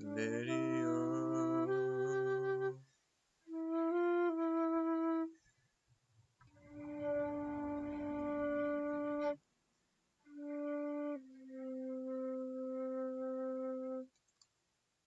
Let it